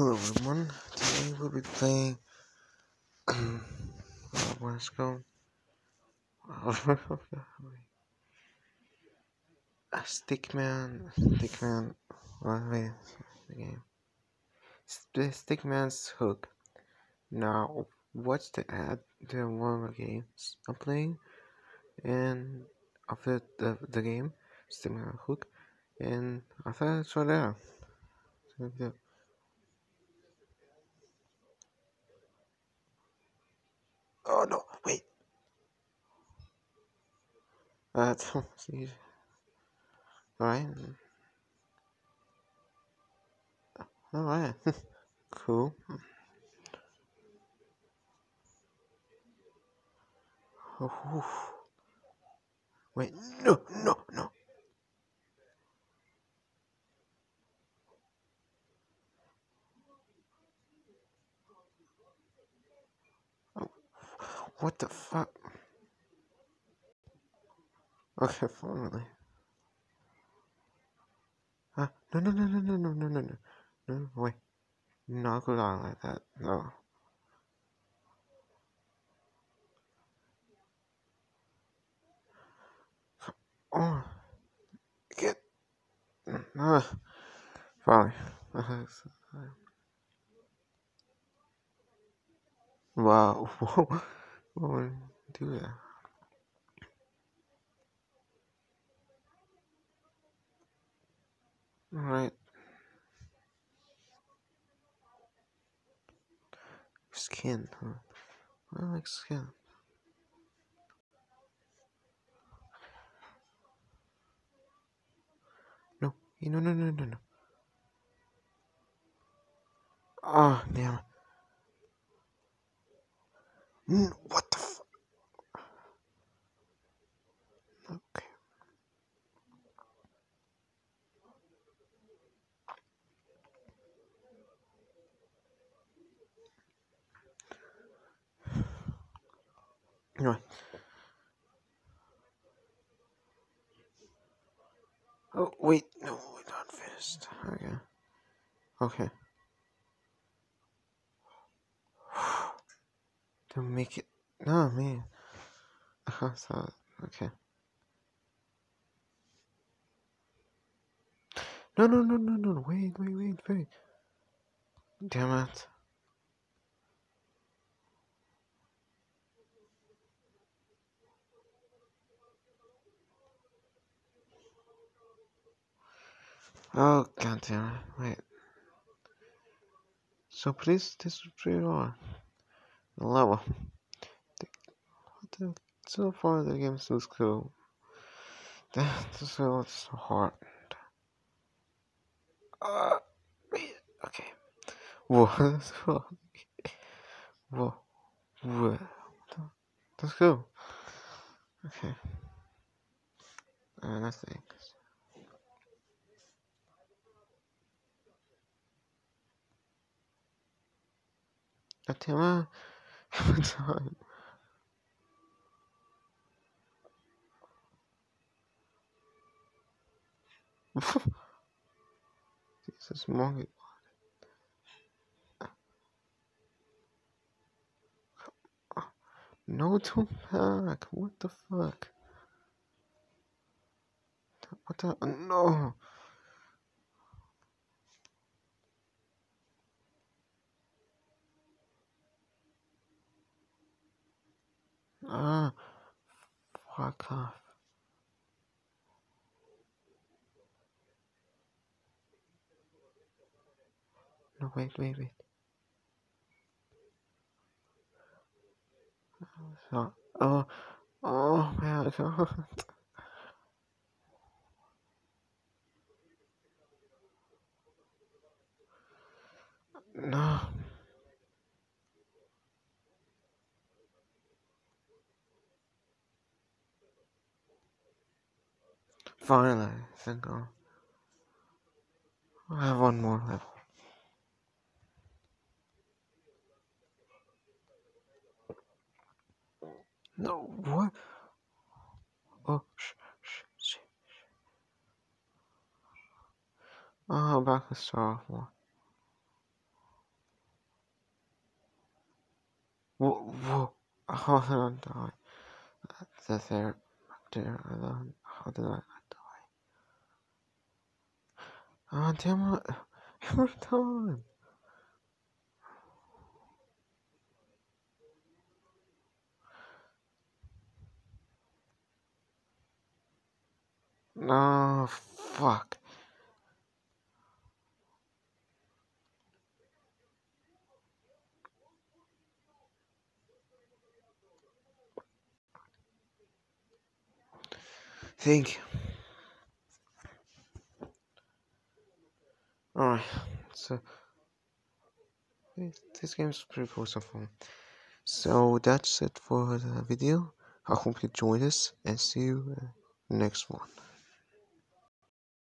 Hello everyone, today we'll be playing uh, let's go. A Stickman Stickman wait the game? Stickman's Hook. Now what's the ad to one of the games I'm playing? And after the, the game Stickman Hook. And I thought it's right there so, Oh no, wait. Uh, see. Alright. Alright. cool. Oh, wait, no, no, no. What the fuck? Okay, finally. Ah, no, no, no, no, no, no, no, no, no, no, wait. Not go down like that. No. Oh, get. Ah, finally. Wow. What do that? Alright. Skin, huh? I like skin. No, no, no, no, no, no. Ah, oh, damn. What the f- Okay. Anyway. Oh, wait. No, we're not finished. Okay. Okay. to make it. No, man. I thought, okay. No, no, no, no, no, wait, wait, wait, wait. Damn it. Oh, god damn it. Wait. So please, this is pretty on level. So far, the game seems cool. This feels so hard. Uh, okay. Whoa, whoa, whoa. Let's go. Okay. Uh, nothing. Fatima time. Jesus, monkey. No two pack. What the fuck? What the? No. Ah, fuck off. No, wait, wait, wait. So, oh, oh my god. No. Finally, I think I'll, have one more level. No, what? Oh, sh sh sh Oh, back to start off more. Whoa, whoa, how did I die? That's there, there, I don't, how did I? Ah, oh, damn it. Every time. No, fuck. Thank you. Alright, this is pretty cool so far. So that's it for the video. I hope you enjoyed this and see you uh, next one.